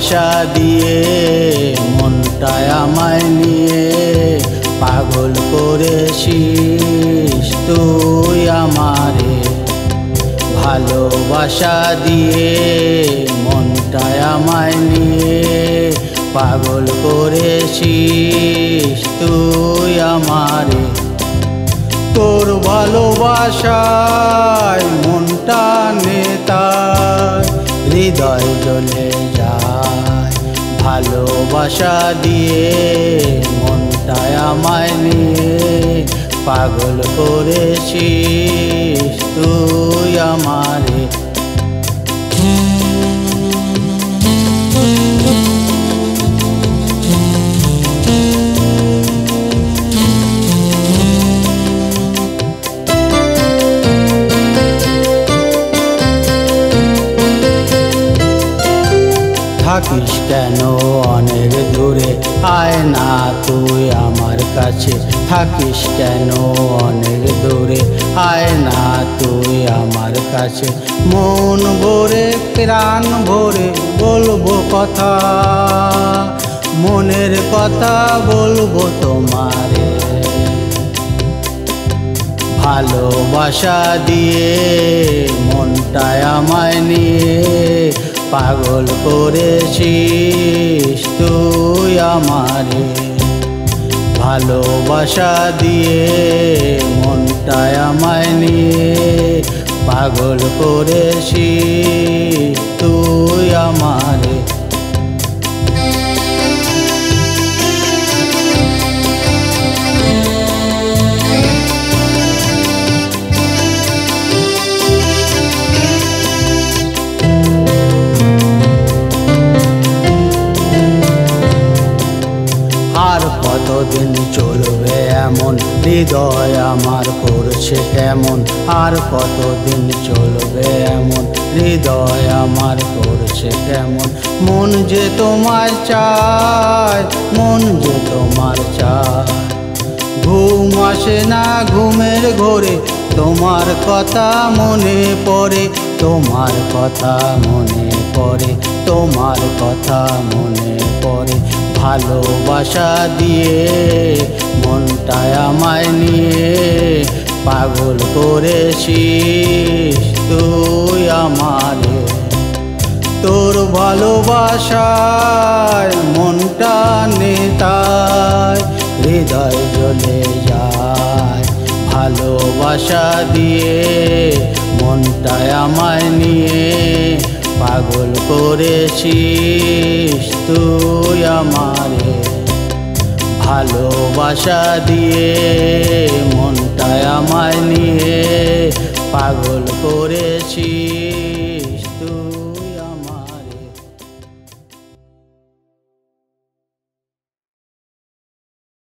ভালোবাসা দিয়ে, মনটায় আমায় নিয়ে পাগল করেছিস তুই আমারে। ভালোবাসা দিয়ে, মনটায় আমায় নিয়ে পাগল করেছিস তুই আমারে। তোর ভালোবাসায় মনটা নেতায়, হৃদয় যায় ভালোবাসা দিয়ে মনটায় আমায় নিয়ে পাগল করেছিস তুই আমারে। থাকিস কেন? অনেক দূরে। আয় না তুই আমার কাছে থাকিস কেন? অনেক দূরে। আয় না তুই আমার কাছে। মন ভরে, প্রাণ ভরে বলব কথা। মনের কথা বলব তোমারে। ভালোবাসা দিয়ে, মনটায় আমায় নিয়ে পাগল করেছিস তুই আমারে? ভালোবাসা দিয়ে মনটায় আমায় নিয়ে পাগল করেছিস তুই আমারে? হৃদয় আমার করছে কেমন? আর কতদিন চলবে এমন? হৃদয় আমার করছে কেমন? মন যে তোমার চায়, মন যে তোমার চায়। ঘুম আসে না ঘুমের ঘোরে, তোমার কথা মনে পড়ে, তোমার কথা মনে পড়ে, তোমার কথা মনে পড়ে। ভালোবাসা দিয়ে মনটায় আমায় নিয়ে পাগল করেছিস তুই আমারে। তোর ভালোবাসায় মনটা নেতায়, হৃদয় জ্বলে যায়। ভালোবাসা দিয়ে মনটায় আমায় নিয়ে পাগল করেছিস তুই আমারে? ভালোবাসা দিয়ে মনটায় আমায় নিয়ে পাগল করেছি